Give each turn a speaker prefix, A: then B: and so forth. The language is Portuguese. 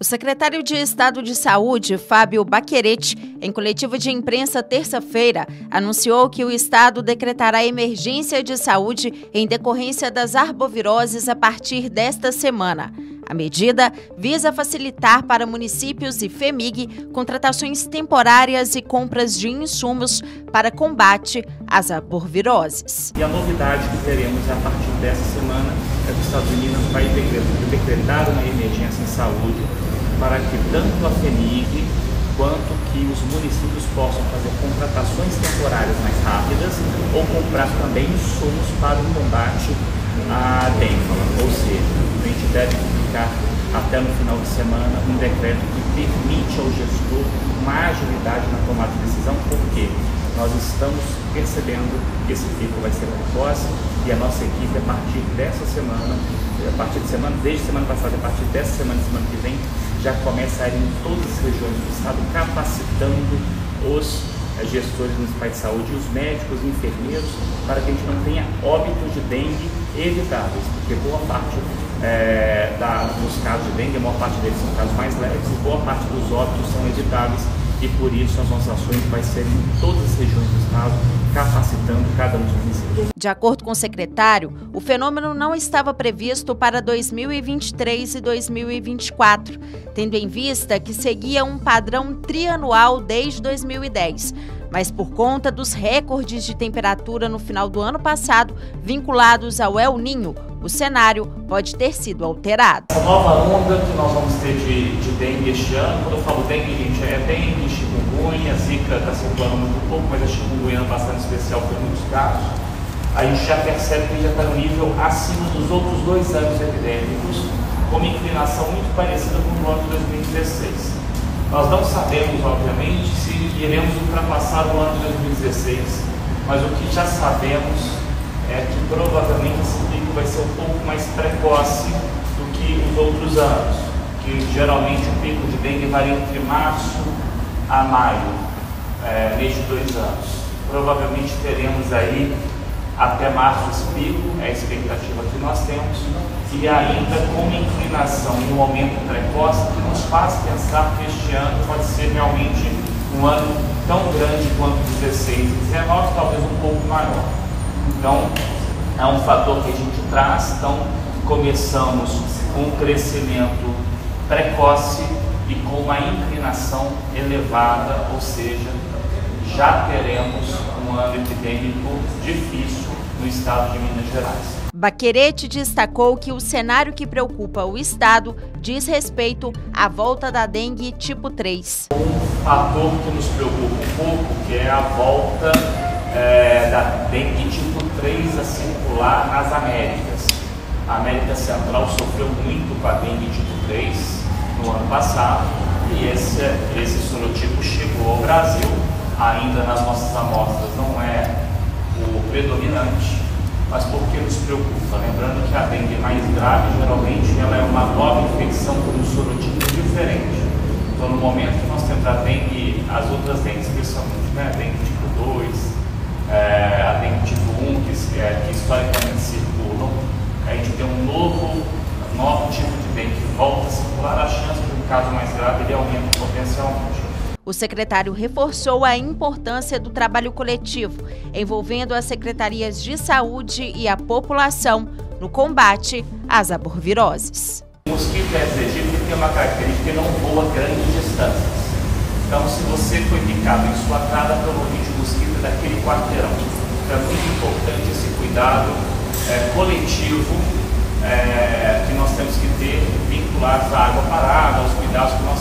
A: O secretário de Estado de Saúde, Fábio Baquerete, em coletiva de imprensa terça-feira, anunciou que o Estado decretará emergência de saúde em decorrência das arboviroses a partir desta semana. A medida visa facilitar para municípios e FEMIG contratações temporárias e compras de insumos para combate às arboviroses.
B: E a novidade que teremos a partir dessa semana é que os Estados Unidos vai decretar uma emergência em saúde para que tanto a FEMIG quanto que os municípios possam fazer contratações temporárias mais rápidas ou comprar também insumos para o combate à dengue. Ou seja, a gente deve publicar até no final de semana um decreto que permite ao gestor uma agilidade na tomada de decisão, porque nós estamos percebendo que esse pico vai ser precoce e a nossa equipe, a partir dessa semana, a partir de semana, desde semana passada, a partir dessa semana, semana que vem, já começa a ir em todas as regiões do estado capacitando os eh, gestores municipais de saúde e os médicos e enfermeiros para que a gente não tenha óbitos de dengue evitáveis, porque boa parte é, da, dos casos de dengue, a maior parte deles são casos mais leves e boa parte dos óbitos são evitáveis e por isso as nossas ações vai ser em todas as regiões do estado, capacitando cada um dos municípios.
A: De acordo com o secretário, o fenômeno não estava previsto para 2023 e 2024, tendo em vista que seguia um padrão trianual desde 2010 mas por conta dos recordes de temperatura no final do ano passado vinculados ao El Ninho, o cenário pode ter sido alterado.
B: Essa nova onda que nós vamos ter de, de dengue este ano, quando eu falo dengue, gente, é dengue, chikungunya, zika está circulando muito pouco, mas a chikungunya é bastante especial por muitos casos. A gente já percebe que já está no nível acima dos outros dois anos epidêmicos, com uma inclinação muito parecida com o ano de 2016. Nós não sabemos, obviamente, se iremos ultrapassar o ano de 2016, mas o que já sabemos é que provavelmente esse pico vai ser um pouco mais precoce do que os outros anos, que geralmente o pico de dengue varia entre março a maio, é, de dois anos. Provavelmente teremos aí até março esse pico, é a expectativa que nós temos, e ainda com uma inclinação e um aumento precoce que nos faz pensar que este ano pode ser realmente um ano tão grande quanto 16 e 19, talvez um pouco maior. Então, é um fator que a gente traz. Então, começamos com um crescimento precoce e com uma inclinação elevada, ou seja, já teremos um ano epidêmico difícil no estado de Minas Gerais.
A: Baquerete destacou que o cenário que preocupa o Estado diz respeito à volta da dengue tipo 3.
B: Um fator que nos preocupa um pouco, que é a volta é, da dengue tipo 3 a circular nas Américas. A América Central sofreu muito com a dengue tipo 3 no ano passado e esse, esse sorotipo chegou ao Brasil. Ainda nas nossas amostras não é o predominante, mas por que nos preocupa? Lembrando que a dengue mais grave, geralmente, ela é uma nova infecção por um sorotipo diferente. Então, no momento que nós temos a dengue, as outras dengues, especialmente, né, dengue tipo 2, é, a dengue tipo 1, que, é, que historicamente circulam, a gente tem um novo, novo tipo de dengue que volta a circular, a chance de um caso mais grave ele aumenta potencialmente.
A: O secretário reforçou a importância do trabalho coletivo, envolvendo as secretarias de saúde e a população no combate às aborviroses.
B: O mosquito aedes tem uma característica que não voa grandes distâncias. Então, se você foi picado em sua casa, provavelmente o mosquito é daquele quarteirão. É muito importante esse cuidado é, coletivo é, que nós temos que ter vinculados à água parada, aos cuidados que nós